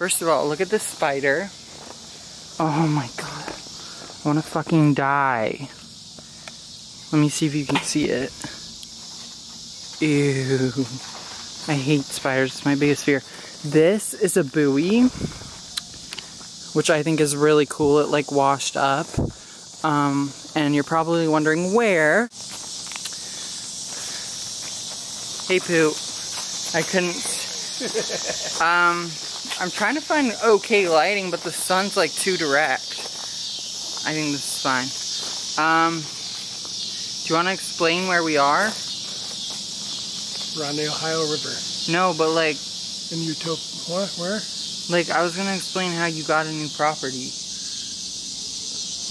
First of all, look at this spider. Oh my god. I wanna fucking die. Let me see if you can see it. Ew. I hate spiders, it's my biggest fear. This is a buoy, which I think is really cool. It like washed up. Um, and you're probably wondering where. Hey Pooh, I couldn't, um, I'm trying to find okay lighting, but the sun's like too direct. I think this is fine. Um, do you want to explain where we are? We're on the Ohio River. No, but like, In Utopia, what, where? like I was gonna explain how you got a new property.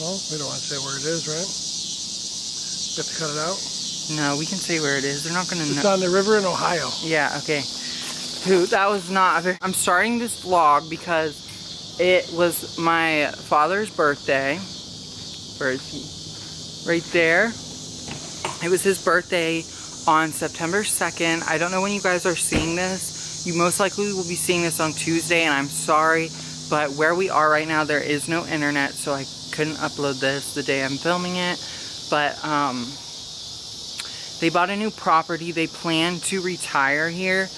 Well, we don't want to say where it is, right? We have to cut it out. No, we can say where it is. They're not gonna know. It's on the river in Ohio. Yeah, okay. Who, that was not, very- I'm starting this vlog because it was my father's birthday. Where is he? Right there. It was his birthday on September 2nd. I don't know when you guys are seeing this. You most likely will be seeing this on Tuesday and I'm sorry, but where we are right now, there is no internet, so I couldn't upload this the day I'm filming it. But, um, they bought a new property. They plan to retire here.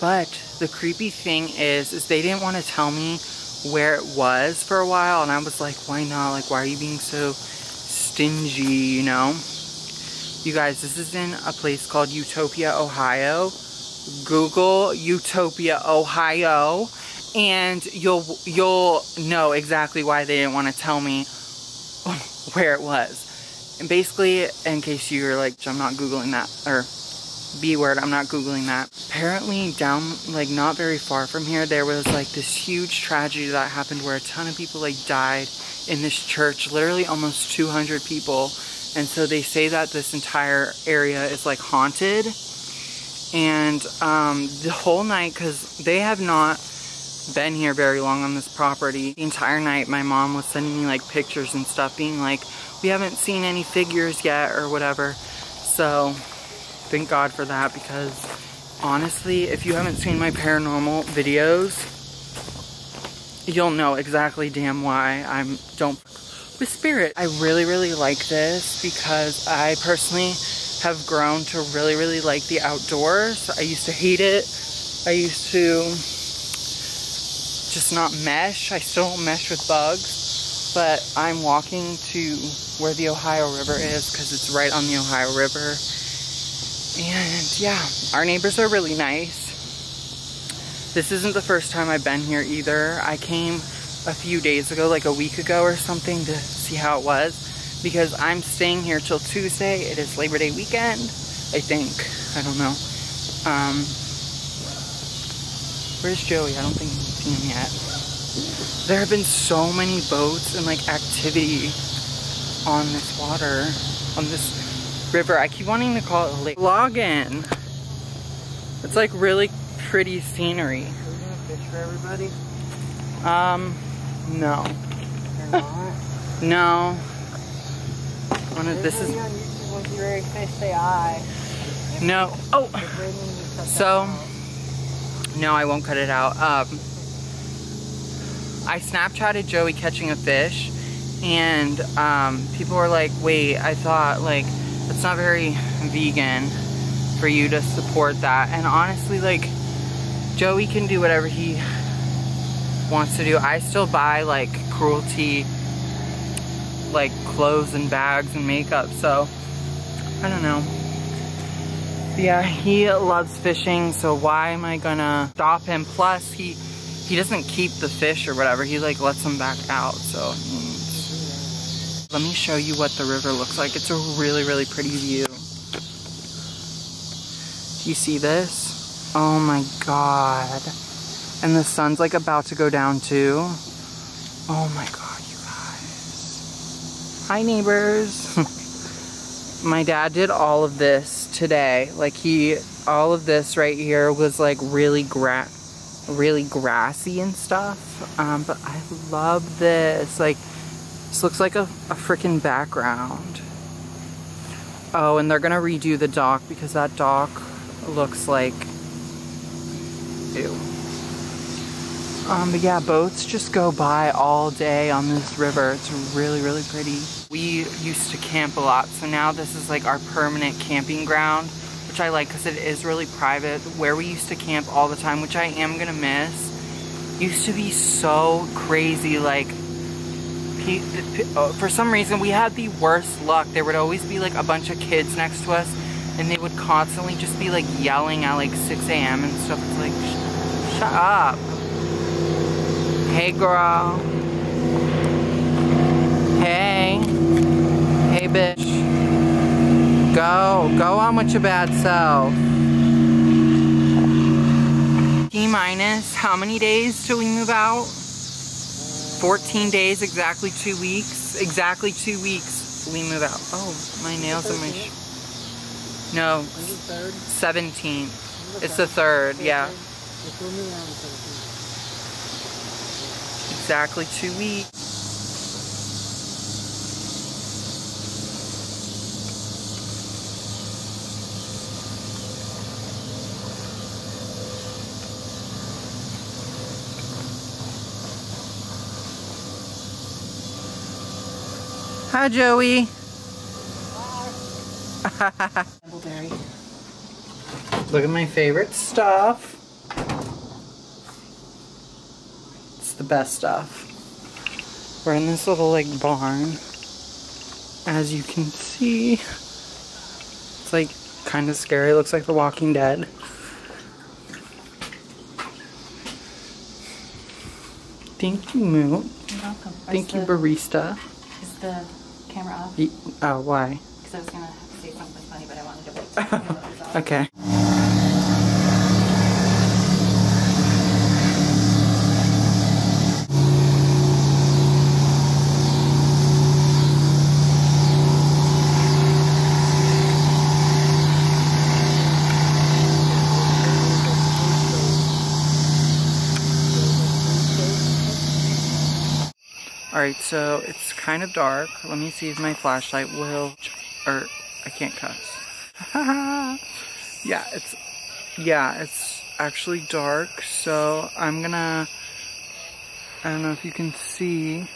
But the creepy thing is, is they didn't want to tell me where it was for a while. And I was like, why not? Like, why are you being so stingy, you know? You guys, this is in a place called Utopia, Ohio. Google Utopia, Ohio. And you'll, you'll know exactly why they didn't want to tell me where it was. And basically, in case you're like, I'm not Googling that, or B word, I'm not Googling that. Apparently, down, like, not very far from here, there was like this huge tragedy that happened where a ton of people like died in this church, literally almost 200 people. And so they say that this entire area is like haunted. And um, the whole night, because they have not been here very long on this property. The entire night my mom was sending me like pictures and stuff being like, we haven't seen any figures yet or whatever. So thank God for that because honestly, if you haven't seen my paranormal videos, you'll know exactly damn why I'm don't with spirit. I really, really like this because I personally have grown to really, really like the outdoors. I used to hate it. I used to just not mesh. I still don't mesh with bugs, but I'm walking to where the Ohio River is because it's right on the Ohio River. And yeah, our neighbors are really nice. This isn't the first time I've been here either. I came a few days ago, like a week ago or something, to see how it was because I'm staying here till Tuesday. It is Labor Day weekend, I think. I don't know. Um, Where's Joey? I don't think I've seen him yet. There have been so many boats and like activity on this water, on this river. I keep wanting to call it a lake. Login. It's like really pretty scenery. Are we gonna fish for everybody? Um, no. No. One of, this is, on YouTube once you already fish, say I. no. Oh, So- no, I won't cut it out. Um, I Snapchatted Joey catching a fish, and um, people were like, wait, I thought, like, it's not very vegan for you to support that. And honestly, like, Joey can do whatever he wants to do. I still buy, like, cruelty, like, clothes and bags and makeup, so, I don't know. Yeah, he loves fishing, so why am I gonna stop him? Plus, he he doesn't keep the fish or whatever. He like lets them back out. So, it's- let me show you what the river looks like. It's a really, really pretty view. Do you see this? Oh my god. And the sun's like about to go down too. Oh my god, you guys. Hi, neighbors. my dad did all of this today. Like he, all of this right here was like really gra really grassy and stuff. Um, but I love this. Like, this looks like a, a freaking background. Oh, and they're gonna redo the dock because that dock looks like, ew. Um, but yeah, boats just go by all day on this river. It's really, really pretty. We used to camp a lot, so now this is like our permanent camping ground, which I like because it is really private. Where we used to camp all the time, which I am gonna miss, used to be so crazy. Like, uh, for some reason, we had the worst luck. There would always be like a bunch of kids next to us, and they would constantly just be like yelling at like 6 a.m. and stuff. It's like, sh shut up. Hey, girl. Hey. Hey, bitch. Go. Go on with your bad self. T minus how many days till we move out? 14 days, exactly two weeks. Exactly two weeks we move out. Oh, my nails and my... No, 17th. It's the third, yeah exactly two weeks. Hi, Joey. Hi. Look at my favorite stuff. It's the best stuff. We're in this little like barn. As you can see, it's like kind of scary. It looks like The Walking Dead. Thank you, Moo. You're welcome. Thank you, the, barista. Is the camera off? oh, why? Because I was going to say something funny, but I wanted to wait. okay. Alright, so it's kind of dark. Let me see if my flashlight will, or I can't cuss. yeah, it's, yeah, it's actually dark, so I'm gonna, I don't know if you can see.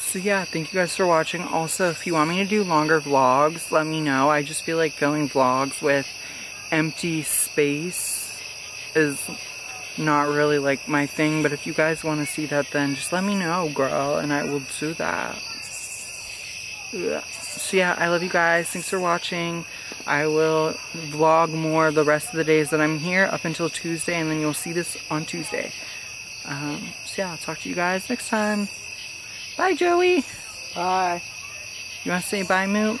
So yeah, thank you guys for watching. Also, if you want me to do longer vlogs, let me know. I just feel like filming vlogs with empty space is not really like my thing, but if you guys want to see that then just let me know, girl, and I will do that. So yeah, I love you guys. Thanks for watching. I will vlog more the rest of the days that I'm here up until Tuesday, and then you'll see this on Tuesday. Um, so yeah, I'll talk to you guys next time. Bye, Joey. Bye. You want to say bye, Moot?